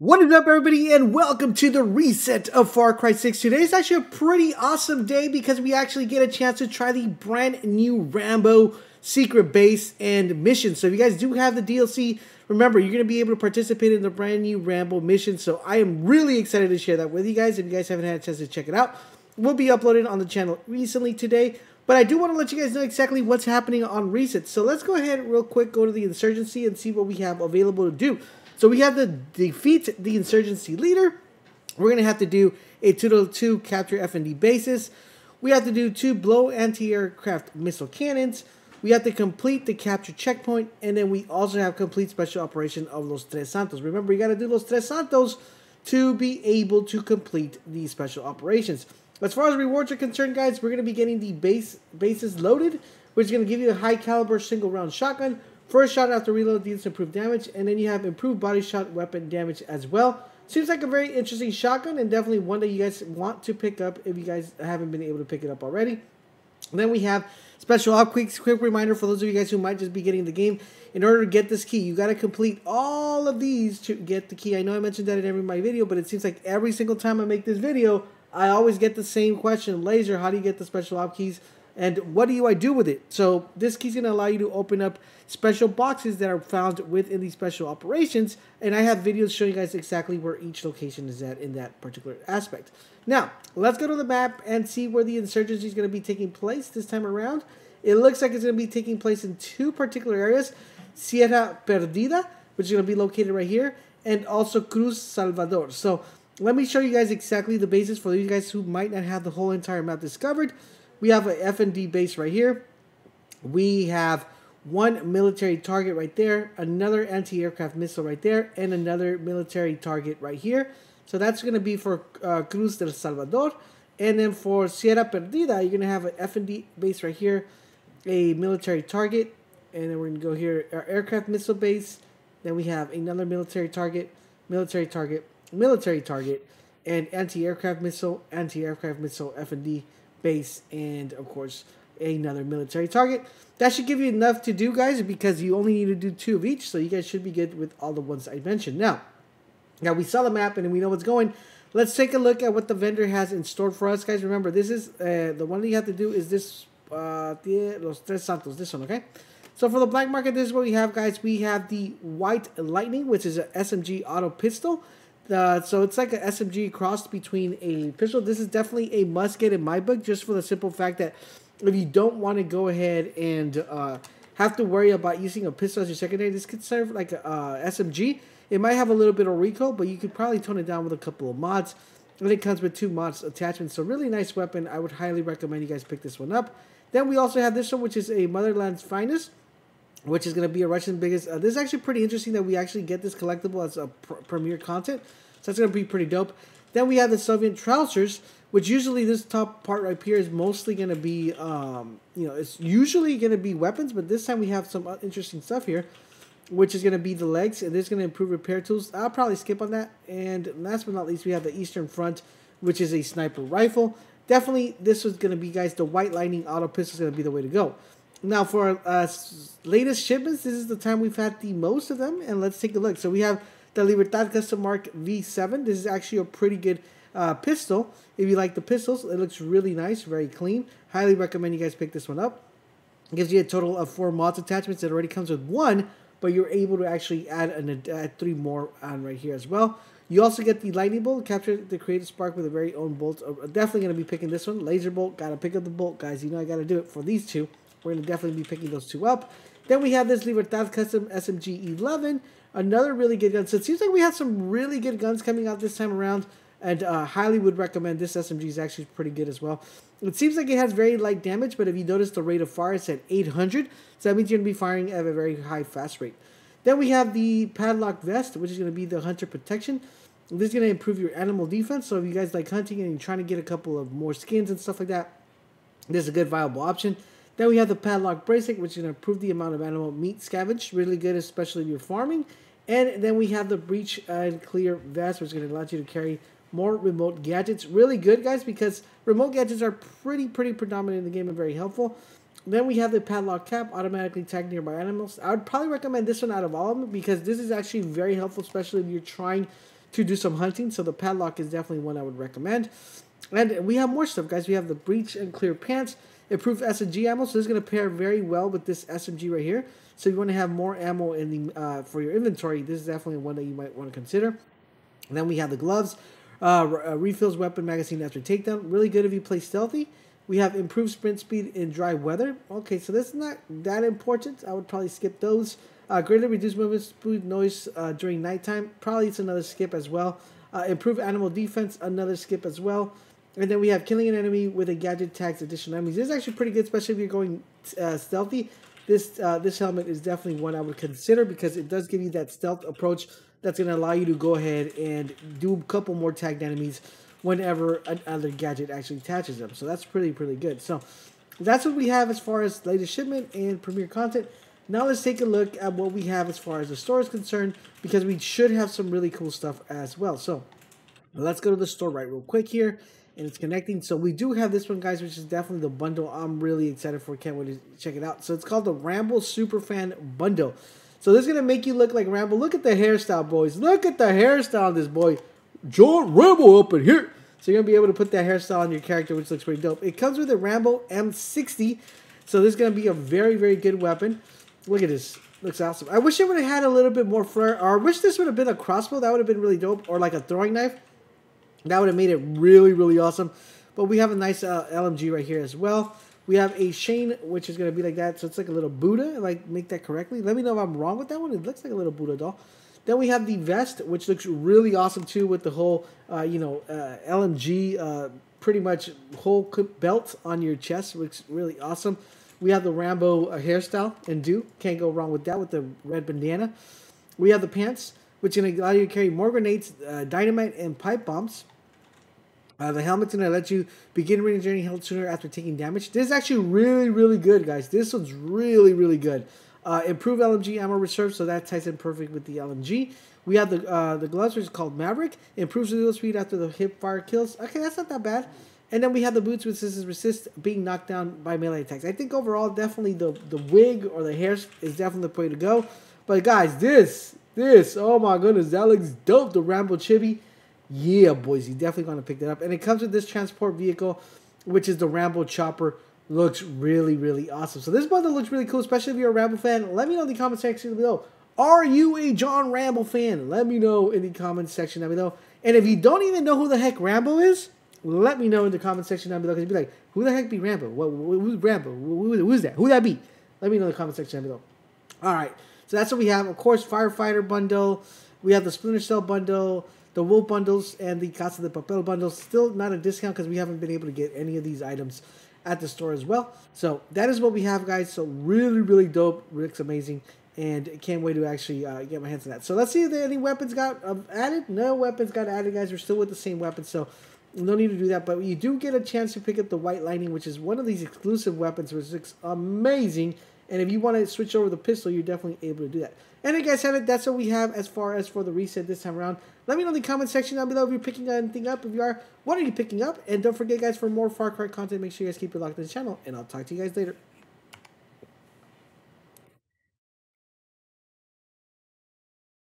What is up, everybody, and welcome to the reset of Far Cry 6. Today is actually a pretty awesome day because we actually get a chance to try the brand new Rambo secret base and mission. So if you guys do have the DLC, remember, you're going to be able to participate in the brand new Rambo mission. So I am really excited to share that with you guys. If you guys haven't had a chance to check it out, we'll be uploaded on the channel recently today. But I do want to let you guys know exactly what's happening on Reset. So let's go ahead real quick, go to the Insurgency and see what we have available to do. So we have to defeat the insurgency leader. We're going to have to do a 2 2 capture FND bases. We have to do two blow anti-aircraft missile cannons. We have to complete the capture checkpoint, and then we also have complete special operation of Los Tres Santos. Remember, you got to do Los Tres Santos to be able to complete these special operations. As far as rewards are concerned, guys, we're going to be getting the base bases loaded, which is going to give you a high caliber single round shotgun. First shot after reload deals improved damage, and then you have improved body shot weapon damage as well. Seems like a very interesting shotgun, and definitely one that you guys want to pick up if you guys haven't been able to pick it up already. And then we have special op quick quick reminder for those of you guys who might just be getting the game. In order to get this key, you got to complete all of these to get the key. I know I mentioned that in every my video, but it seems like every single time I make this video, I always get the same question. Laser, how do you get the special op keys? And what do you? I do with it? So this key is going to allow you to open up special boxes that are found within these special operations. And I have videos showing you guys exactly where each location is at in that particular aspect. Now, let's go to the map and see where the insurgency is going to be taking place this time around. It looks like it's going to be taking place in two particular areas. Sierra Perdida, which is going to be located right here, and also Cruz Salvador. So let me show you guys exactly the bases for you guys who might not have the whole entire map discovered. We have a FND base right here. We have one military target right there, another anti-aircraft missile right there, and another military target right here. So that's going to be for uh, Cruz del Salvador. And then for Sierra Perdida, you're going to have an FND base right here, a military target, and then we're going to go here, our aircraft missile base. Then we have another military target, military target, military target, and anti-aircraft missile, anti-aircraft missile FND base, and of course another military target. That should give you enough to do, guys, because you only need to do two of each, so you guys should be good with all the ones I mentioned. Now, now we saw the map and we know what's going. Let's take a look at what the vendor has in store for us, guys. Remember, this is uh, the one that you have to do is this uh, Los Tres Santos, this one, okay? So for the black market, this is what we have, guys. We have the White Lightning, which is an SMG auto pistol. Uh, so it's like an SMG crossed between a pistol. This is definitely a must get in my book, just for the simple fact that if you don't want to go ahead and uh, have to worry about using a pistol as your secondary, this could serve like a uh, SMG. It might have a little bit of recoil, but you could probably tone it down with a couple of mods. And it comes with two mods attachments. So really nice weapon. I would highly recommend you guys pick this one up. Then we also have this one, which is a Motherland's Finest, which is going to be a Russian biggest. Uh, this is actually pretty interesting that we actually get this collectible as a pr content. So that's going to be pretty dope. Then we have the Soviet trousers, which usually this top part right here is mostly going to be, um, you know, it's usually going to be weapons, but this time we have some interesting stuff here, which is going to be the legs, and this is going to improve repair tools. I'll probably skip on that. And last but not least, we have the Eastern Front, which is a sniper rifle. Definitely, this was going to be, guys, the White Lightning auto pistol is going to be the way to go. Now, for our uh, latest shipments, this is the time we've had the most of them, and let's take a look. So we have the Libertad Custom Mark V7. This is actually a pretty good uh, pistol. If you like the pistols, it looks really nice, very clean. Highly recommend you guys pick this one up. It gives you a total of four mods attachments. It already comes with one, but you're able to actually add, an, add three more on right here as well. You also get the lightning bolt, capture the creative spark with a very own bolt. Uh, definitely going to be picking this one. Laser bolt, got to pick up the bolt, guys. You know I got to do it for these two. We're going to definitely be picking those two up. Then we have this Libertad Custom SMG 11, another really good gun. So it seems like we have some really good guns coming out this time around, and uh, highly would recommend this SMG is actually pretty good as well. It seems like it has very light damage, but if you notice the rate of fire, it's at 800, so that means you're going to be firing at a very high fast rate. Then we have the padlock vest, which is going to be the hunter protection. This is going to improve your animal defense, so if you guys like hunting and you're trying to get a couple of more skins and stuff like that, this is a good viable option. Then we have the padlock bracelet, which to improve the amount of animal meat scavenged. Really good, especially if you're farming. And then we have the breach and clear vest, which is going to allow you to carry more remote gadgets. Really good, guys, because remote gadgets are pretty, pretty predominant in the game and very helpful. Then we have the padlock cap, automatically tag nearby animals. I would probably recommend this one out of all of them because this is actually very helpful, especially if you're trying to do some hunting. So the padlock is definitely one I would recommend. And we have more stuff, guys. We have the breach and clear pants, improved SMG ammo. So this is going to pair very well with this SMG right here. So if you want to have more ammo in the uh, for your inventory. This is definitely one that you might want to consider. And then we have the gloves, uh, uh, refills weapon magazine after takedown. Really good if you play stealthy. We have improved sprint speed in dry weather. Okay, so that's not that important. I would probably skip those. Uh, greatly reduced movement speed noise uh, during nighttime. Probably it's another skip as well. Uh, improved animal defense, another skip as well. And then we have killing an enemy with a gadget tags additional enemies. This is actually pretty good, especially if you're going uh, stealthy. This uh, this helmet is definitely one I would consider because it does give you that stealth approach that's going to allow you to go ahead and do a couple more tagged enemies whenever another gadget actually attaches them. So that's pretty, pretty good. So that's what we have as far as latest shipment and premiere content. Now let's take a look at what we have as far as the store is concerned because we should have some really cool stuff as well. So let's go to the store right real quick here and it's connecting. So we do have this one, guys, which is definitely the bundle I'm really excited for. Can't wait to check it out. So it's called the Rambo Superfan Bundle. So this is going to make you look like Rambo. Look at the hairstyle, boys. Look at the hairstyle on this boy. John Rambo up in here. So you're going to be able to put that hairstyle on your character, which looks pretty dope. It comes with a Rambo M60. So this is going to be a very, very good weapon. Look at this. Looks awesome. I wish it would have had a little bit more flair. Or I wish this would have been a crossbow. That would have been really dope. Or like a throwing knife. That would have made it really, really awesome. But we have a nice uh, LMG right here as well. We have a Shane, which is going to be like that. So it's like a little Buddha. Like, make that correctly. Let me know if I'm wrong with that one. It looks like a little Buddha doll. Then we have the vest, which looks really awesome too, with the whole, uh, you know, uh, LMG, uh, pretty much whole belt on your chest. Looks really awesome. We have the Rambo uh, hairstyle and do. Can't go wrong with that with the red bandana. We have the pants, which to allow you to carry more grenades, uh, dynamite, and pipe bombs. Uh, the helmet's going to let you begin regenerating health sooner after taking damage. This is actually really, really good, guys. This one's really, really good. Uh, improve LMG ammo reserve, so that ties in perfect with the LMG. We have the uh, the gloves, which is called Maverick. Improves the speed after the hip fire kills. Okay, that's not that bad. And then we have the boots, which is resist being knocked down by melee attacks. I think overall, definitely the, the wig or the hair is definitely the way to go. But guys, this, this, oh my goodness, that looks dope. The Rambo Chibi. Yeah, boys, you definitely to pick that up. And it comes with this transport vehicle, which is the Rambo Chopper. Looks really, really awesome. So this bundle looks really cool, especially if you're a Rambo fan. Let me know in the comment section below. Are you a John Rambo fan? Let me know in the comment section down below. And if you don't even know who the heck Rambo is, let me know in the comment section down below. Because be like, who the heck be Rambo? What, who's Rambo? Who, who's that? Who that be? Let me know in the comment section down below. All right. So that's what we have. Of course, Firefighter bundle. We have the Splinter Cell bundle the Wolf bundles and the Casa de Papel bundles still not a discount because we haven't been able to get any of these items at the store as well. So that is what we have, guys. So really, really dope. Looks amazing. And can't wait to actually uh, get my hands on that. So let's see if there any weapons got uh, added. No weapons got added, guys. We're still with the same weapons. So no need to do that. But you do get a chance to pick up the White Lightning, which is one of these exclusive weapons, which looks amazing. And if you want to switch over the pistol, you're definitely able to do that. And you guys have it. That's what we have as far as for the reset this time around. Let me know in the comment section down below if you're picking anything up. If you are, what are you picking up? And don't forget, guys, for more Far Cry content, make sure you guys keep it locked in the channel. And I'll talk to you guys later.